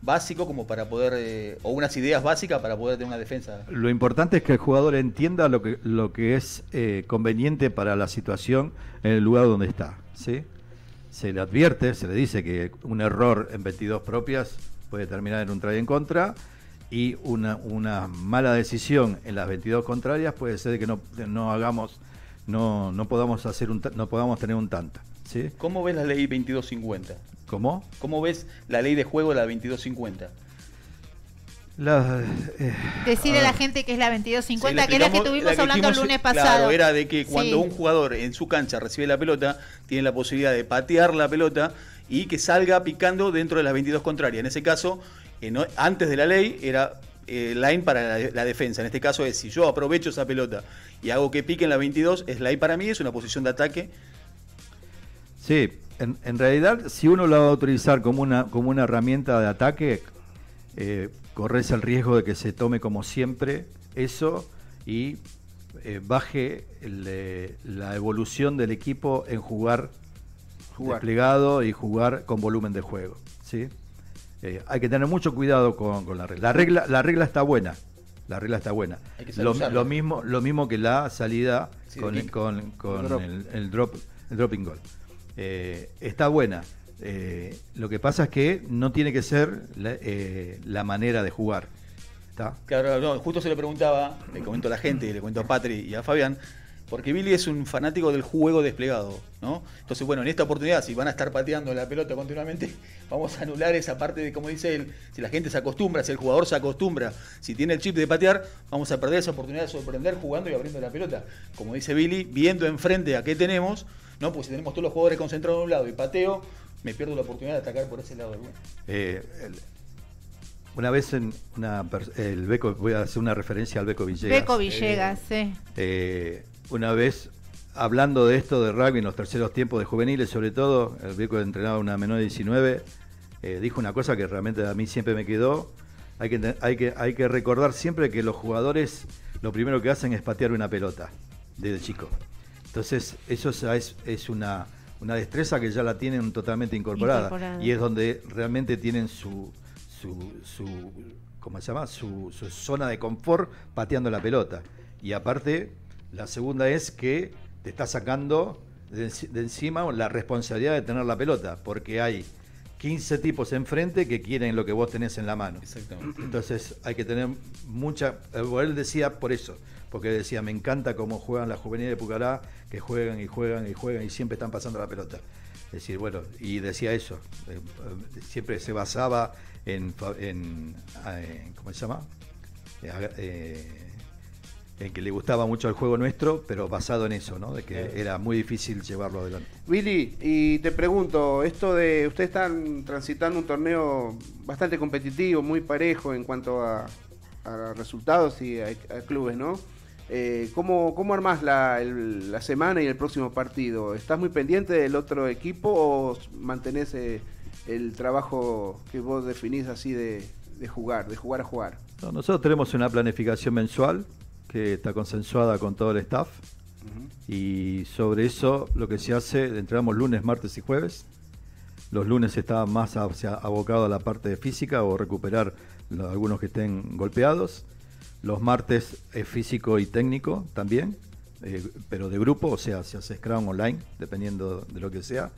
básico como para poder, eh, o unas ideas básicas para poder tener una defensa. Lo importante es que el jugador entienda lo que, lo que es eh, conveniente para la situación en el lugar donde está. Se le advierte, se le dice que un error en 22 propias puede terminar en un try en contra y una, una mala decisión en las 22 contrarias puede ser que no, no hagamos, no, no podamos hacer un, ta- no podamos tener un tanta. ¿sí? ¿Cómo ves la ley 2250? ¿Cómo? ¿Cómo ves la ley de juego de la 2250? La, eh, Decirle a a la gente que es la Sí, 2250, la que es la que estuvimos la hablando el lunes claro, pasado. era de que cuando Sí. un jugador en su cancha recibe la pelota, tiene la posibilidad de patear la pelota y que salga picando dentro de las 22 contrarias. En ese caso, eh, no- antes de la ley, era eh, line para la, la defensa. En este caso es, si yo aprovecho esa pelota y hago que pique en la 22, es line para mí, es una posición de ataque. Sí, en, en realidad, si uno lo va a utilizar como una, como una herramienta de ataque, eh, corres el riesgo de que se tome como siempre eso y eh, baje el, eh, la evolución del equipo en jugar, Jugar. desplegado y jugar con volumen de juego. ¿sí? Eh, hay que tener mucho cuidado con, con la regla. La regla. La regla está buena. La regla está buena. Hay que saber Lo, lo mismo, lo mismo que la salida Sí, con, kick. con- con El drop. el, el drop, el dropping goal. Eh, está buena. Eh, lo que pasa es que no tiene que ser la, la manera de jugar. ¿Está? Claro, no, justo se lo preguntaba, le comento a la gente, le cuento a Patri y a Fabián, porque Billy es un fanático del juego desplegado, ¿no? Entonces, bueno, en esta oportunidad, si van a estar pateando la pelota continuamente, vamos a anular esa parte de, como dice él, si la gente se acostumbra, si el jugador se acostumbra, si tiene el chip de patear, vamos a perder esa oportunidad de sorprender jugando y abriendo la pelota. Como dice Billy, viendo enfrente a qué tenemos, ¿no? Pues si tenemos todos los jugadores concentrados en un lado y pateo, me pierdo la oportunidad de atacar por ese lado. Bueno, Eh, el- una vez en una, el Beco, voy a hacer una referencia al Beco Villegas. Beco Villegas, sí. Eh, una vez hablando de esto de rugby en los terceros tiempos de juveniles, sobre todo, el Beco entrenaba una menor de 19, eh, dijo una cosa que realmente a mí siempre me quedó. Hay que, hay, que, hay que recordar siempre que los jugadores lo primero que hacen es patear una pelota desde chico. Entonces, eso es, es una, una destreza que ya la tienen totalmente incorporada. Incorporada. Y es donde realmente tienen su, su, su ¿cómo se llama? Su, su zona de confort pateando la pelota. Y aparte, la segunda es que te está sacando de, enci- de encima la responsabilidad de tener la pelota, porque hay 15 tipos enfrente que quieren lo que vos tenés en la mano. exactamente. Entonces hay que tener mucha... eh, Él decía por eso, porque decía, me encanta cómo juegan las juveniles de Pucará, que juegan y juegan y juegan y siempre están pasando la pelota. Es decir, bueno, y decía eso, eh, eh, siempre se basaba en, fa- en, eh, ¿cómo se llama? Eh, en que le gustaba mucho el juego nuestro, pero basado en eso, ¿no? De que era muy difícil llevarlo adelante. Billy, y te pregunto, esto de ustedes están transitando un torneo bastante competitivo, muy parejo en cuanto a, a resultados y a, a clubes, ¿no? Eh, ¿cómo, ¿Cómo armás la, el- la semana y el próximo partido? ¿Estás muy pendiente del otro equipo o mantenés eh, el trabajo que vos definís así de, de jugar, de jugar a jugar? No, nosotros tenemos una planificación mensual que está consensuada con todo el staff y sobre eso lo que se hace, entrenamos lunes, martes y jueves. Los lunes está más hacia- abocado a la parte de física o recuperar algunos que estén golpeados. Los martes es físico y técnico también, eh, pero de grupo, o sea, se hace scrum online, dependiendo de lo que sea.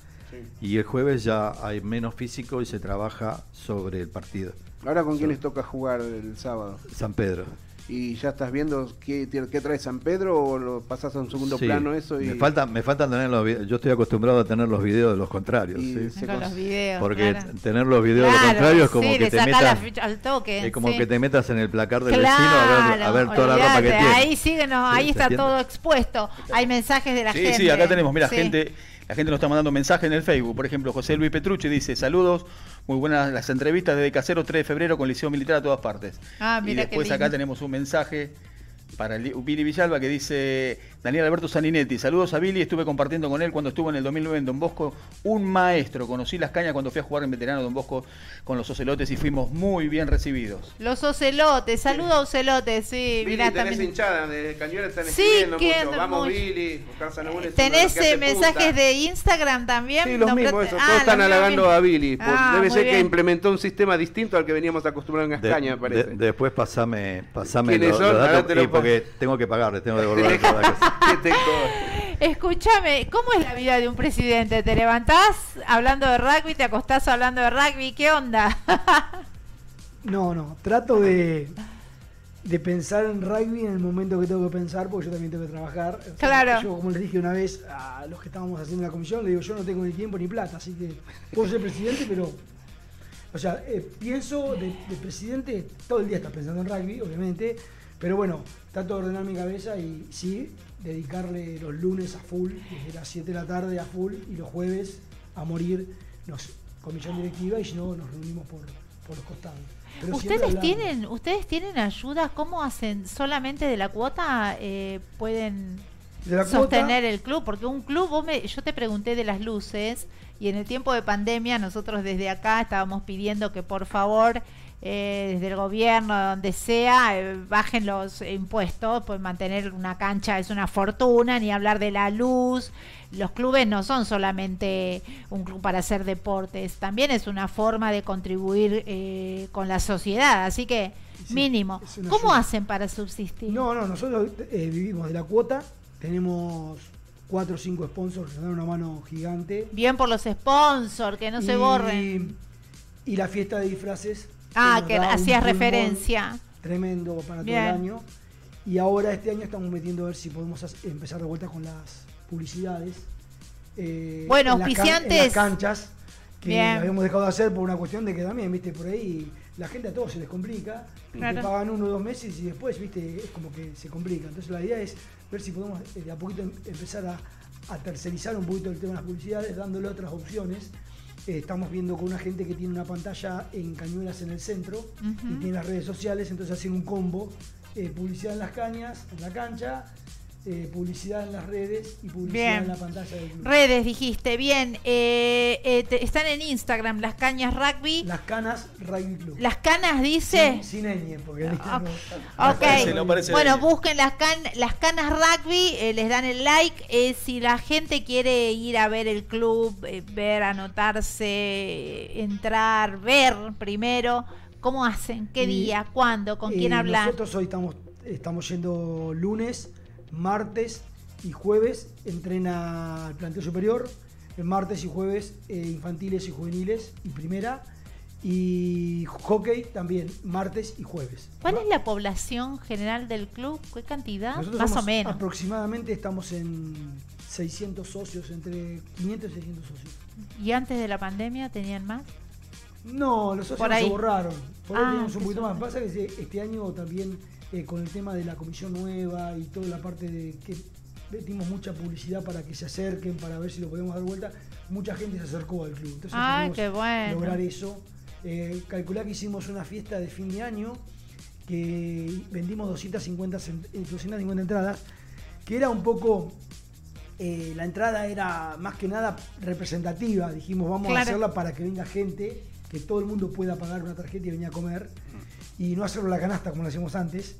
Y el jueves ya hay menos físico y se trabaja sobre el partido. Ahora con quién les toca jugar el sábado? San Pedro. ¿Y ya estás viendo qué, qué trae San Pedro o lo pasás a un segundo Sí, plano eso? Y, Me falta, me faltan tener los vi- Yo estoy acostumbrado a tener los videos de los contrarios. Y ¿sí? se Con los videos. Porque claro. tener los videos de los Claro, contrarios es como sí, que te metas. ficha al toque. Es como sí. que te metas en el placar del Claro, vecino a ver, a ver toda la ropa que tiene. Ahí sí, no, Sí, ahí ¿se está entiende? todo expuesto. Hay mensajes de la Sí, gente. sí, acá tenemos, mira, Sí. gente, la gente nos está mandando mensajes en el Facebook. Por ejemplo, José Luis Petrucci dice, saludos, muy buenas las entrevistas desde Casero 3 de febrero con Liceo Militar a todas partes. Ah, y mira qué después acá tenemos un mensaje para Billy Villalba que dice, Daniel Alberto Saninetti, saludos a Billy, estuve compartiendo con él cuando estuvo en el 2009 en Don Bosco, un maestro, conocí las cañas cuando fui a jugar en veterano Don Bosco con los ocelotes y fuimos muy bien recibidos. Los ocelotes, saludos a ocelotes, sí, Billy, mirá tenés también. hinchada, de Cañuelas están Sí, escribiendo que mucho. Vamos mucho. Billy, Oscar Sanabón es uno ¿Tenés eh, mensajes punta. de Instagram también? Sí, los Nombrate- mismos, eso. Ah, Todos están halagando a Billy. Ah, Debe ser que bien. implementó un sistema distinto al que veníamos acostumbrados en De- Ascaña, de- parece. después pasame, pasame ¿Quiénes los, son? los datos te lo y porque tengo que pagarle, tengo que devolver toda la cosa. ¿Qué te co- Escúchame, ¿cómo es la vida de un presidente? ¿Te levantás hablando de rugby, te acostás hablando de rugby? ¿Qué onda? No, no, trato de, de pensar en rugby en el momento que tengo que pensar, porque yo también tengo que trabajar. O sea, Claro. Yo, como les dije una vez a los que estábamos haciendo la comisión, le digo, yo no tengo ni tiempo ni plata, así que puedo ser presidente, pero... O sea, eh, pienso de, de presidente, todo el día estás pensando en rugby, obviamente, pero bueno, trato de ordenar mi cabeza y sí, dedicarle los lunes a full, desde las 7 de la tarde a full, y los jueves a morir, nos, comisión directiva, y si no, nos reunimos por, por los costados. Pero ¿Ustedes tienen, ¿Ustedes tienen ayuda? ¿Cómo hacen? ¿Solamente de la cuota eh, pueden sostener cuota, el club? Porque un club, vos me- yo te pregunté de las luces y en el tiempo de pandemia nosotros desde acá estábamos pidiendo que por favor eh, desde el gobierno, donde sea, eh, bajen los impuestos, pues mantener una cancha es una fortuna, ni hablar de la luz. Los clubes no son solamente un club para hacer deportes, también es una forma de contribuir eh, con la sociedad, así que Sí, mínimo. ¿Cómo ayuda. hacen para subsistir? No, no, nosotros vivimos de la cuota, tenemos cuatro o cinco sponsors que nos dan una mano gigante. Bien por los sponsors, que no se borren. Y la fiesta de disfraces. Ah, que hacías referencia. Tremendo para Bien. todo el año. Y ahora este año estamos metiendo a ver si podemos empezar de vuelta con las publicidades. eh, Bueno, en auspiciantes. En las canchas, que Bien. habíamos dejado de hacer por una cuestión de que también, viste, por ahí la gente a todos se les complica. Claro. Te pagan uno o dos meses y después, viste, es como que se complica. Entonces la idea es ver si podemos eh, de a poquito em- empezar a, a tercerizar un poquito el tema de las publicidades, dándole otras opciones. Eh, estamos viendo con una gente que tiene una pantalla en cañuelas en el centro y tiene las redes sociales, entonces hacen un combo, eh, publicidad en las cañas, en la cancha, eh, publicidad en las redes y publicidad Bien. en la pantalla del club. Redes, dijiste, bien. eh, eh, te- están en Instagram, las cañas rugby. Las canas Rugby Club. Las canas dice. Sin, sin porque Ah, no- ok. parece, no parece bueno, busquen las, can- las canas rugby, eh, les dan el like. si la gente quiere ir a ver el club, ver, anotarse, entrar, ver primero, ¿cómo hacen? ¿Qué Y, día? ¿Cuándo? ¿Con quién hablar? Nosotros hoy estamos, estamos yendo lunes, martes y jueves. Entrena el planteo superior. El martes y jueves eh, infantiles y juveniles y primera. Y hockey también, martes y jueves. ¿Cuál es la población general del club? ¿Qué cantidad? Nosotros Más o menos. Aproximadamente estamos en 600 socios, entre 500 y 600 socios. ¿Y antes de la pandemia tenían más? No, los socios se borraron. Por ahí Ah, tenemos un poquito más. Pasa que este- este año también eh, con el tema de la comisión nueva y toda la parte de que metimos mucha publicidad para que se acerquen, para ver si lo podemos dar vuelta, mucha gente se acercó al club. Entonces Ay, qué bueno. lograr eso. Eh, calculá que hicimos una fiesta de fin de año que vendimos 250, cent- eh, 250 entradas, que era un poco eh, la entrada era más que nada representativa. Dijimos, vamos Claro. a hacerla para que venga gente, que todo el mundo pueda pagar una tarjeta y venir a comer. Y no hacerlo la canasta como lo hacíamos antes.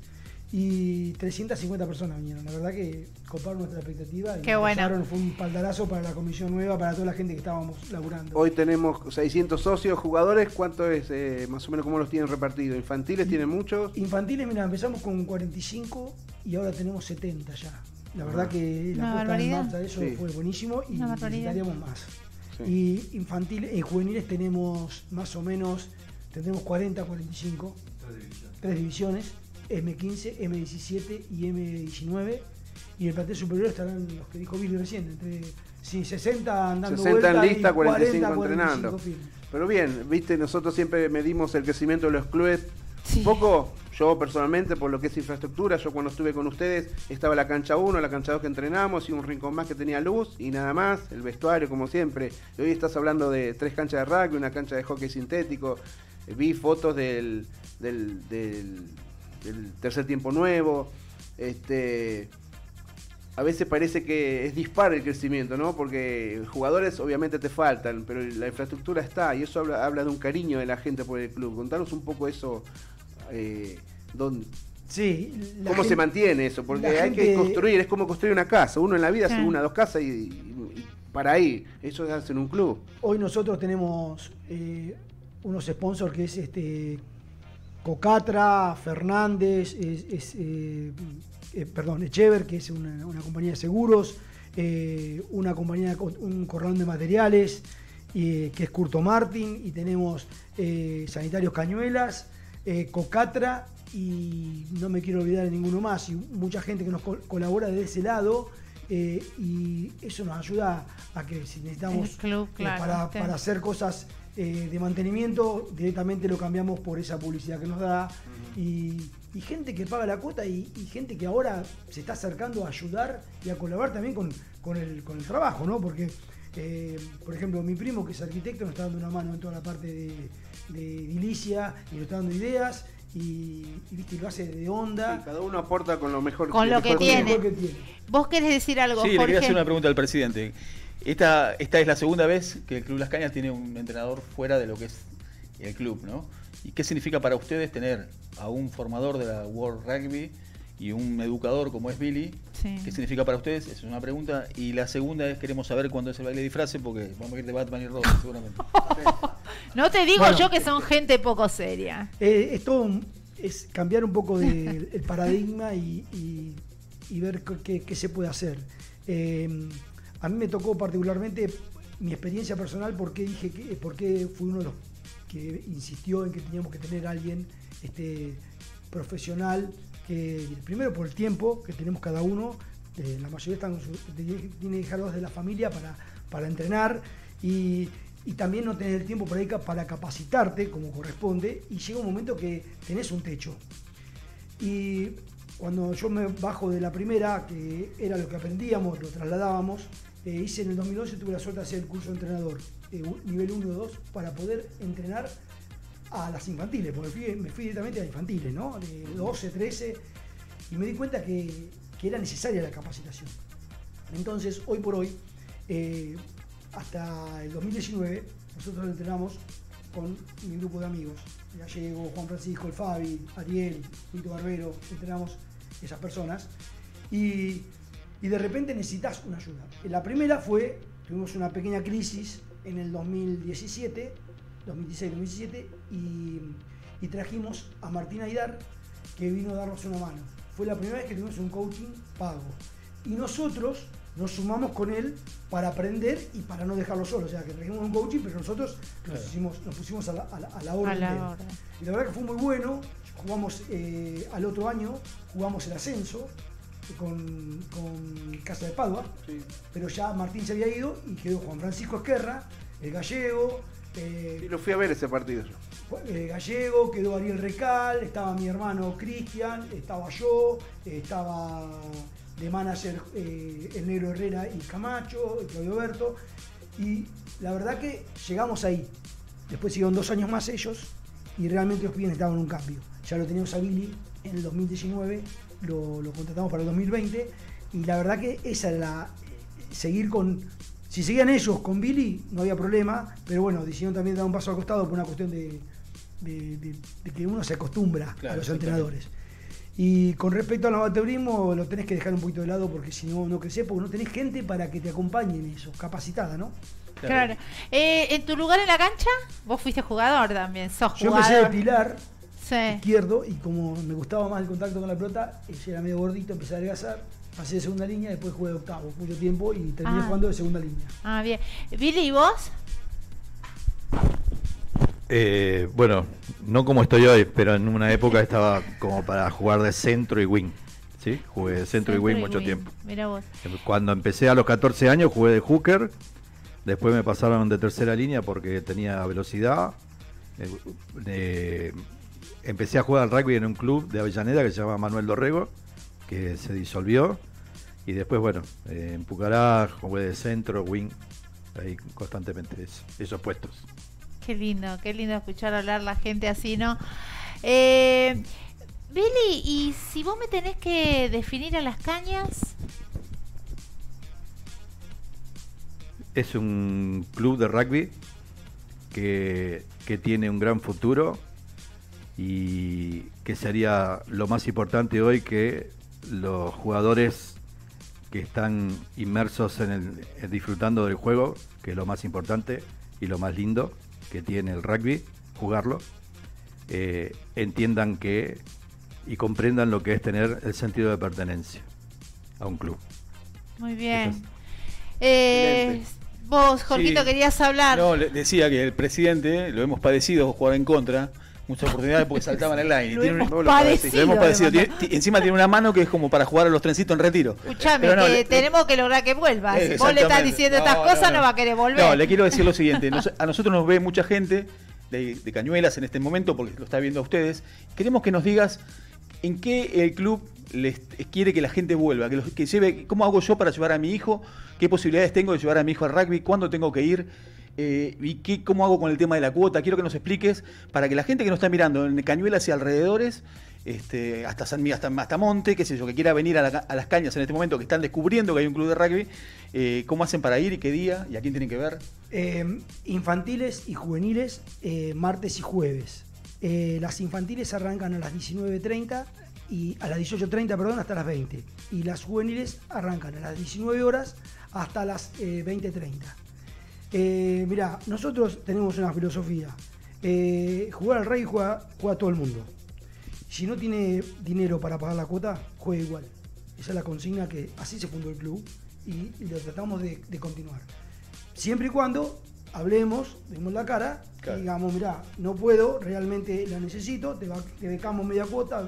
Y 350 personas vinieron. La verdad que coparon nuestra expectativa. Y Qué bueno. Fue un paldarazo para la comisión nueva, para toda la gente que estábamos laburando. Hoy tenemos 600 socios, jugadores. ¿Cuánto es eh, más o menos cómo los tienen repartidos? ¿Infantiles tienen muchos? Infantiles, mira, empezamos con 45 y ahora tenemos 70 ya. La verdad que la puesta en marcha de eso Sí. fue buenísimo y necesitaríamos más. Sí. Y infantiles, en juveniles tenemos más o menos, tendremos 40, 45, tres divisiones, M15, M17 y M19. Y el plantel superior estarán los que dijo Billy recién, entre sí, 60 andando 60 en vuelta y lista, 45 40, entrenando. 45 firmes. Pero bien, viste, nosotros siempre medimos el crecimiento de los clubes. Sí. Un poco, yo personalmente, por lo que es infraestructura, yo cuando estuve con ustedes, estaba la cancha 1, la cancha 2 que entrenamos y un rincón más que tenía luz y nada más, el vestuario como siempre. Y hoy estás hablando de tres canchas de rugby, una cancha de hockey sintético. Vi fotos del, del, del- del tercer tiempo nuevo. Este, a veces parece que es dispar el crecimiento, ¿no? Porque jugadores obviamente te faltan, pero la infraestructura está y eso habla, habla de un cariño de la gente por el club. Contanos un poco eso, eh, dónde- Sí, cómo se mantiene eso, porque hay que construir, es como construir una casa. Uno en la vida hace una, dos casas y, y- y para ahí, eso es hacer un club. Hoy nosotros tenemos eh, unos sponsors que es este Cocatra, Fernández, es, es, eh, eh, perdón, Echever, que es una, una compañía de seguros, eh, una compañía, un corralón de materiales, que es Curto Martin, y tenemos Sanitarios Cañuelas, Cocatra, y no me quiero olvidar de ninguno más, y mucha gente que nos col- colabora de ese lado. y eso nos ayuda a que si necesitamos club, claro, para, para hacer cosas eh, de mantenimiento, directamente lo cambiamos por esa publicidad que nos da. y, y gente que paga la cuota y, y gente que ahora se está acercando a ayudar y a colaborar también con, con el, con el trabajo, ¿no? Porque Eh, por ejemplo, mi primo, que es arquitecto, nos está dando una mano en toda la parte de, de edilicia y nos está dando ideas y, y, lo hace de onda. Sí, cada uno aporta con lo mejor Con lo que mejor tiene. Que tiene. ¿Vos querés decir algo, Sí, le Jorge? quería hacer una pregunta al presidente. Esta, esta es la segunda vez que el Club Las Cañas tiene un entrenador fuera de lo que es el club, ¿no? ¿Y qué significa para ustedes tener a un formador de la World Rugby y un educador como es Billy? Sí. ¿Qué significa para ustedes? Esa es una pregunta. Y la segunda es, queremos saber cuándo es el baile de disfraces, porque vamos a ir de Batman y Robin, seguramente. No te digo Bueno. yo que son gente poco seria. Eh, es todo un- es cambiar un poco de- el paradigma y, y- y ver qué se puede hacer. Eh, a mí me tocó particularmente mi experiencia personal porque dije que porque fui uno de los que insistió en que teníamos que tener a alguien este, profesional que primero por el tiempo que tenemos cada uno eh, la mayoría están tiene que dejarlos de la familia para, para entrenar y, también no tener el tiempo ca- para capacitarte como corresponde y llega un momento que tenés un techo. Y cuando yo me bajo de la primera, que era lo que aprendíamos, lo trasladábamos, eh, hice en el 2011, tuve la suerte de hacer el curso de entrenador eh, nivel 1 o 2 para poder entrenar a las infantiles, porque fui- me fui directamente a infantiles, ¿no? De 12, 13, y me di cuenta que, que era necesaria la capacitación. Entonces, hoy por hoy, eh, hasta el 2019, nosotros entrenamos con mi grupo de amigos. Gallego, Juan Francisco, el Fabi, Ariel, Vito Barbero, entrenamos esas personas. Y, y de repente necesitas una ayuda. La primera fue, tuvimos una pequeña crisis en el 2017, 2016-2017, y, y trajimos a Martín Aidar, que vino a darnos una mano. Fue la primera vez que tuvimos un coaching pago. Y nosotros nos sumamos con él para aprender y para no dejarlo solo. O sea, que trajimos un coaching, pero nosotros nos, hicimos- nos pusimos a la, a la- a la orden. A la de él. orden. Y la verdad que fue muy bueno. Jugamos eh, al otro año, jugamos el ascenso con, con Casa de Padua, Sí. pero ya Martín se había ido y quedó Juan Francisco Esquerra, el gallego, eh, Sí, lo fui a ver ese partido yo. eh, Gallego, quedó Ariel Recal, estaba mi hermano Cristian, estaba yo, eh, estaba de manager eh, el negro Herrera y Camacho, y Claudio Berto. Y la verdad que llegamos ahí. Después siguieron dos años más ellos y realmente los pibes necesitaban un cambio. Ya lo teníamos a Billy en el 2019, lo, lo contratamos para el 2020 y la verdad que esa era la... Seguir con... Si seguían ellos con Billy no había problema, pero bueno, decidieron también dar un paso al costado por una cuestión de, de- de- de que uno se acostumbra Claro, a los entrenadores. Y con respecto al amateurismo, lo tenés que dejar un poquito de lado porque si no, no creces, porque no tenés gente para que te acompañe en eso, capacitada, ¿no? Claro. Eh, ¿En tu lugar en la cancha? Vos fuiste jugador también, sos Yo empecé de jugador. pilar Sí. izquierdo y como me gustaba más el contacto con la pelota, ella era medio gordito, empecé a adelgazar, pasé de segunda línea, después jugué de octavo mucho tiempo y terminé Ah. jugando de segunda línea. Ah, bien. Billy, ¿y vos? Eh, bueno, no como estoy hoy, pero en una época estaba como para jugar de centro y wing. ¿Sí? Jugué de centro, y wing mucho tiempo. Mira vos. Cuando empecé a los 14 años jugué de hooker, después me pasaron de tercera línea porque tenía velocidad. Eh, eh, empecé a jugar al rugby en un club de Avellaneda que se llama Manuel Dorrego, que se disolvió. Y después, bueno, eh, en Pucará jugué de centro, wing, ahí constantemente es- esos puestos. Qué lindo, qué lindo escuchar hablar la gente así, ¿no? Eh, Billy, y si vos me tenés que definir a las cañas, Es un club de rugby que, que tiene un gran futuro y que sería lo más importante hoy que los jugadores que están inmersos en el en disfrutando del juego, que es lo más importante y lo más lindo que tiene el rugby, jugarlo, eh, entiendan que y comprendan lo que es tener el sentido de pertenencia a un club. muy bien. Eh, vos, Jorgito, Sí. querías hablar. No, le decía que el presidente lo hemos padecido jugar en contra muchas oportunidades porque saltaban el line. Lo Tiene hemos padecido. Lo hemos padecido. además. Tiene- ti- encima tiene una mano que es como para jugar a los trencitos en retiro. Escuchame, no, que le- tenemos que lograr que vuelva. Si vos le estás diciendo No, estas cosas, no, no. va a querer volver. No, le quiero decir lo siguiente. Nos- a nosotros nos ve mucha gente de, de Cañuelas en este momento porque lo está viendo a ustedes. Queremos que nos digas en qué el club les quiere que la gente vuelva, que, los- que lleve, ¿cómo hago yo para llevar a mi hijo? ¿Qué posibilidades tengo de llevar a mi hijo al rugby? ¿Cuándo tengo que ir? Eh, ¿Y qué, cómo hago con el tema de la cuota? Quiero que nos expliques para que la gente que nos está mirando en Cañuelas y alrededores, este, hasta San Miguel, hasta, hasta Monte, qué sé yo, que quiera venir a, la a las cañas en este momento, que están descubriendo que hay un club de rugby, eh, ¿cómo hacen para ir y qué día? ¿Y a quién tienen que ver? Eh, infantiles y juveniles, martes y jueves. Las infantiles arrancan a las 19.30 y a las 18.30, perdón, hasta las 20. Y las juveniles arrancan a las 19 horas hasta las eh, 20.30. Eh, mirá, nosotros tenemos una filosofía. Eh, jugar al rey juega, juega todo el mundo. Si no tiene dinero para pagar la cuota, juega igual. Esa es la consigna que así se fundó el club y, y lo tratamos de, de continuar. Siempre y cuando hablemos, demos la cara Claro. y digamos, mira, no puedo, realmente la necesito, te, va- te becamos media cuota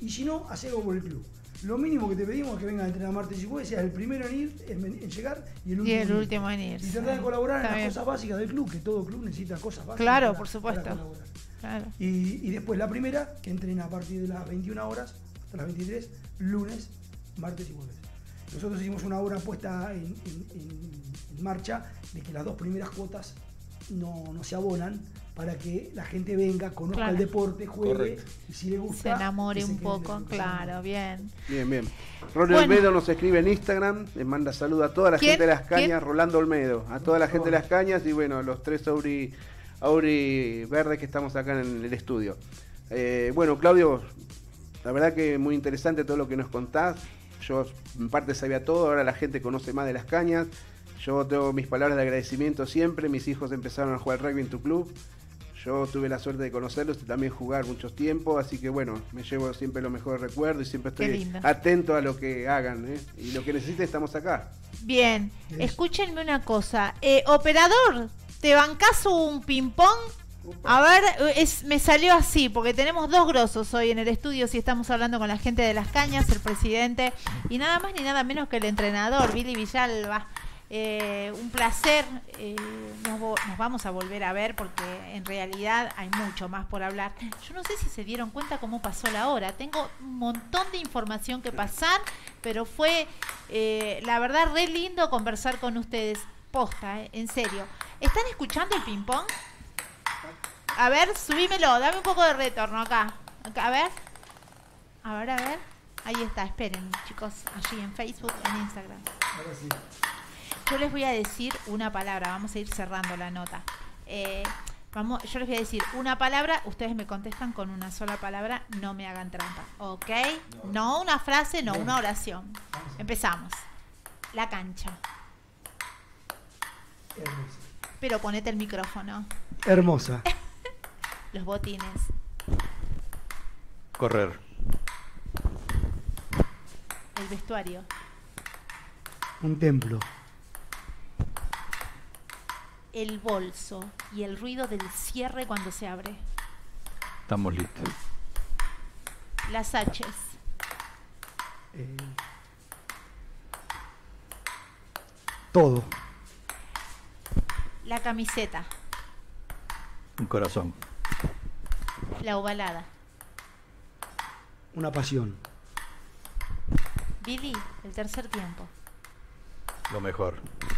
y si no, algo por el club. Lo mínimo que te pedimos es que vengan a entrenar martes y jueves, seas el primero en ir, en, llegar y el Y último, el en ir. último en ir, Y tratar de colaborar Está en las cosas básicas del club, que todo club necesita cosas básicas. Claro, para- por supuesto. Claro. Y, y después la primera, que entrena a partir de las 21 horas hasta las 23, lunes, martes y jueves. Nosotros hicimos una obra puesta en- en marcha de que las dos primeras cuotas no, no se abonan para que la gente venga, conozca Claro. el deporte, juegue Correcto. y si le gusta. Se enamore se un poco, claro, bien. Bien, bien. Rolando Bueno. Olmedo nos escribe en Instagram, les manda saludos a toda la ¿Quién? gente de las cañas, ¿Quién? Rolando Olmedo, a toda la gente de las cañas y bueno, los tres Auri, Auri verdes que estamos acá en el estudio. Eh, bueno, Claudio, la verdad que muy interesante todo lo que nos contás. Yo en parte sabía todo, ahora la gente conoce más de las cañas. Yo tengo mis palabras de agradecimiento siempre. Mis hijos empezaron a jugar rugby en tu club. Yo tuve la suerte de conocerlos y también jugar muchos tiempos, así que bueno, me llevo siempre los mejores recuerdos y siempre estoy atento a lo que hagan. ¿eh? Y lo que necesiten estamos acá. Bien, escúchenme una cosa. Eh, operador, ¿te bancás un ping-pong? A ver, es, me salió así, porque tenemos dos grosos hoy en el estudio, si estamos hablando con la gente de las cañas, el presidente, y nada más ni nada menos que el entrenador, Billy Villalba. Eh, un placer, eh, nos, nos vamos a volver a ver porque en realidad hay mucho más por hablar. Yo no sé si se dieron cuenta cómo pasó la hora, tengo un montón de información que pasar, pero fue eh, la verdad re lindo conversar con ustedes, posta, eh, en serio. ¿Están escuchando el ping-pong? A ver, subímelo, dame un poco de retorno. Acá, A ver. A ver, a ver. Ahí está, esperen, chicos, allí en Facebook, en Instagram. Ahora sí. Yo les voy a decir una palabra, vamos a ir cerrando la nota. Eh, vamos, yo les voy a decir una palabra, ustedes me contestan con una sola palabra, no me hagan trampa, ¿ok? No una frase, no una oración. Empezamos. La cancha. Hermosa. Pero ponete el micrófono. Hermosa. Los botines. Correr. El vestuario. Un templo. El bolso. Y el ruido del cierre cuando se abre. Estamos listos. Las H's. Eh, todo. La camiseta. Un corazón. La ovalada. Una pasión. Billy, el tercer tiempo. Lo mejor.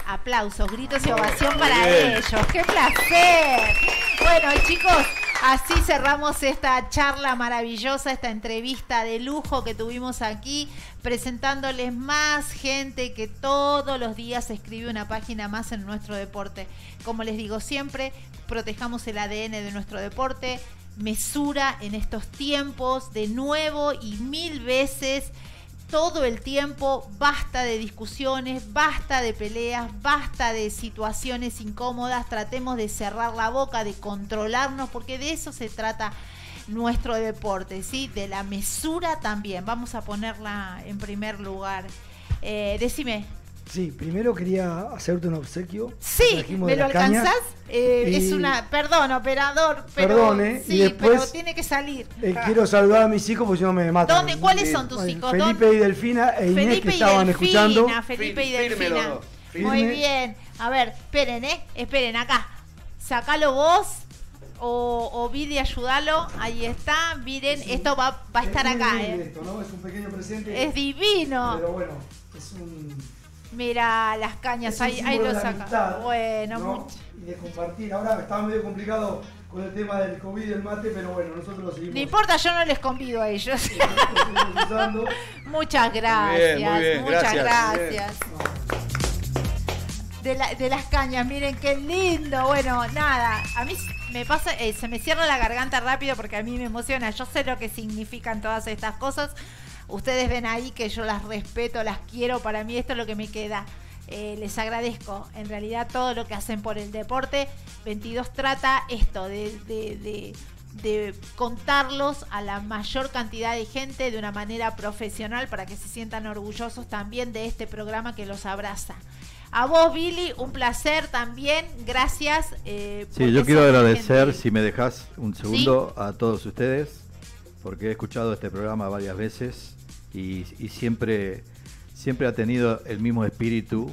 Aplausos, gritos y ovación para ellos. ¡Qué placer! Bueno, chicos, así cerramos esta charla maravillosa, esta entrevista de lujo que tuvimos aquí, presentándoles más gente que todos los días escribe una página más en nuestro deporte. Como les digo siempre, protejamos el ADN de nuestro deporte, mesura en estos tiempos, de nuevo y mil veces todo el tiempo basta de discusiones, basta de peleas, basta de situaciones incómodas, tratemos de cerrar la boca, de controlarnos, porque de eso se trata nuestro deporte, ¿sí? De la mesura también, vamos a ponerla en primer lugar. Eh, decime, Sí, primero quería hacerte un obsequio. sí, ¿me lo alcanzás? Eh, Y- Es una, perdón, operador, pero Perdone, y sí, después- pero tiene que salir. Eh, quiero saludar a mis hijos porque si no me matan. ¿Dónde? ¿Cuáles son tus hijos? Felipe ¿Dónde? y Delfina e Inés Felipe que y estaban Delfina, escuchando. Felipe y firme Delfina. Muy bien. A ver, esperen, ¿eh? Esperen acá. Sacalo vos. o, o Billy, ayúdalo. Ahí está. Miren, esto va, va a estar Es acá. eh. esto, ¿no? Es un pequeño presente. Es divino. Pero bueno, es un. Mira las cañas, ahí, ahí lo saca. amistad, Bueno, ¿no? mucho. Y de compartir. Ahora estaba medio complicado con el tema del COVID y del mate, pero bueno, nosotros lo seguimos. No importa, yo no les convido a ellos. Muchas gracias, bien, muy bien, muchas gracias. gracias. De, la- de las cañas, miren qué lindo. Bueno, nada, a mí me pasa, eh, se me cierra la garganta rápido porque a mí me emociona. Yo sé lo que significan todas estas cosas. Ustedes ven ahí que yo las respeto, las quiero. Para mí esto es lo que me queda. Eh, les agradezco en realidad todo lo que hacen por el deporte. 22 trata esto de, de- de- de contarlos a la mayor cantidad de gente de una manera profesional para que se sientan orgullosos también de este programa que los abraza. A vos, Billy, un placer también. Gracias. eh, Sí, yo quiero agradecer, gente- si me dejas un segundo, a todos ustedes, porque he escuchado este programa varias veces y, siempre, siempre ha tenido el mismo espíritu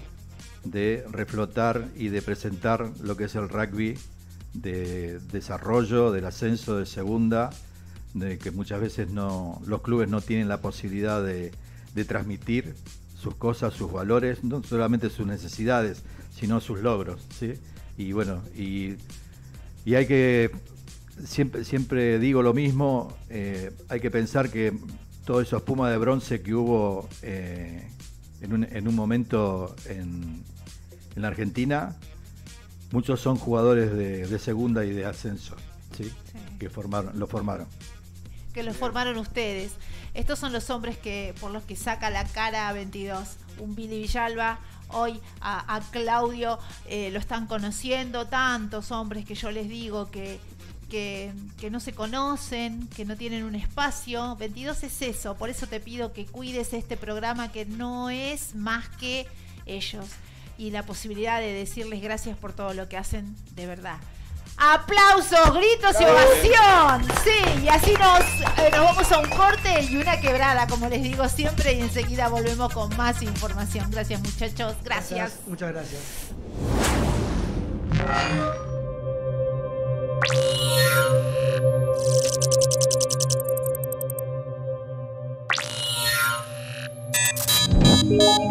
de reflotar y de presentar lo que es el rugby de desarrollo, del ascenso de segunda, de que muchas veces no, los clubes no tienen la posibilidad de, de transmitir sus cosas, sus valores, no solamente sus necesidades, sino sus logros. ¿sí? Y bueno, y, y hay que, siempre, siempre digo lo mismo, eh, hay que pensar que todos esos pumas de bronce que hubo eh, en, un, en un momento en, en la Argentina, muchos son jugadores de, de segunda y de ascenso, ¿sí? Sí. que formaron, lo formaron. que los formaron ustedes. Estos son los hombres que por los que saca la cara a 22. Un Billy Villalba, hoy a, a Claudio eh, lo están conociendo, tantos hombres que yo les digo que, que, que no se conocen, que no tienen un espacio. 22 es eso, por eso te pido que cuides este programa que no es más que ellos. Y la posibilidad de decirles gracias por todo lo que hacen de verdad. Aplausos, gritos y ovación. Sí, y así nos, eh, nos vamos a un corte y una quebrada, como les digo siempre, y enseguida volvemos con más información. Gracias muchachos, gracias. Muchas gracias. Thank